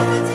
woman.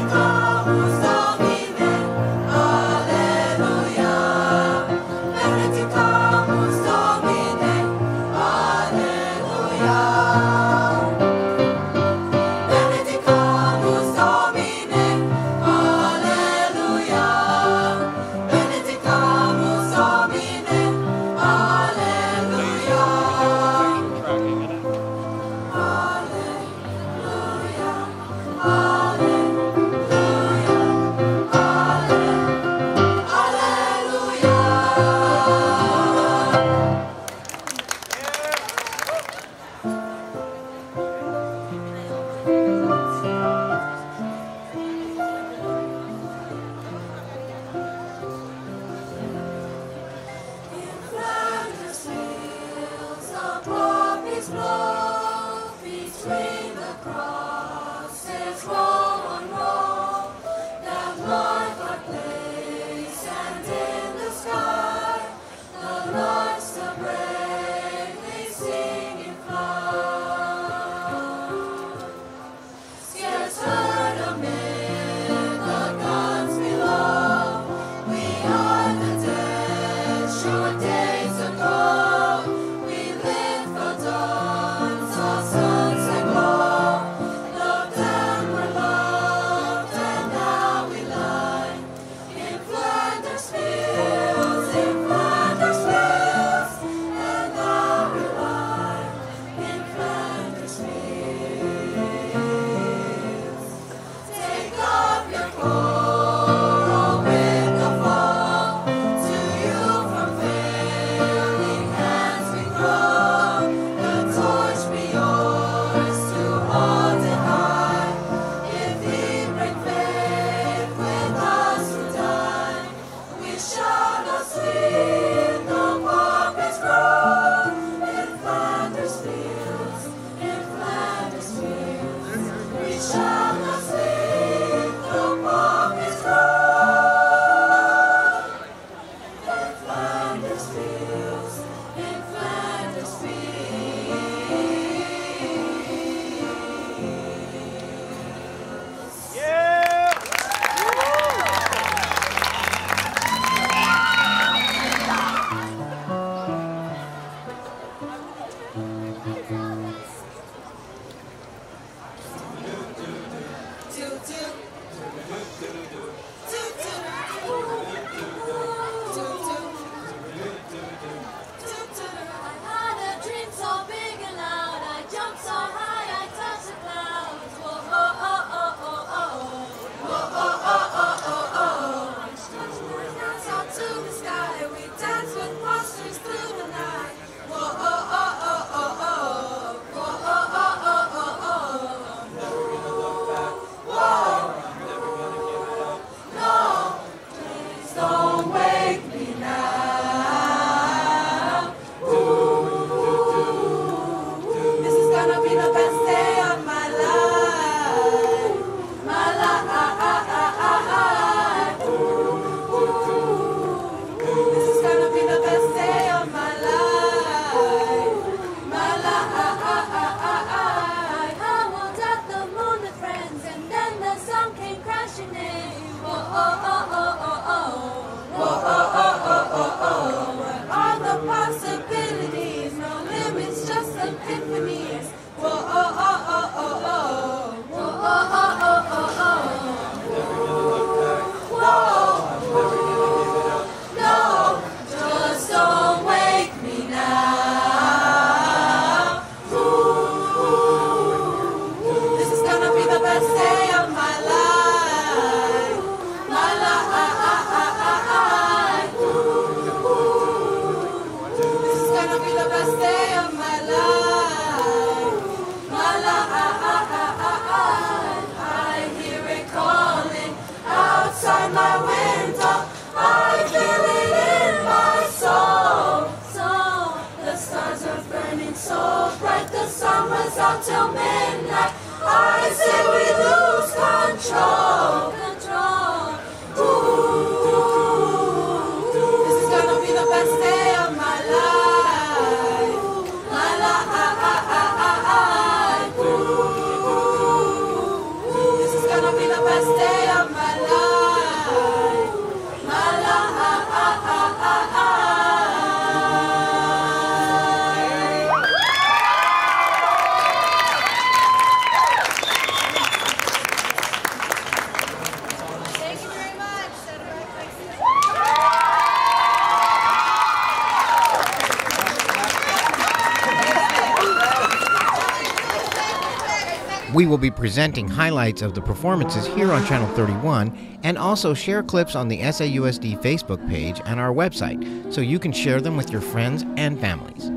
song us till midnight. I say we lose control. We will be presenting highlights of the performances here on Channel 31 and also share clips on the SAUSD Facebook page and our website so you can share them with your friends and families.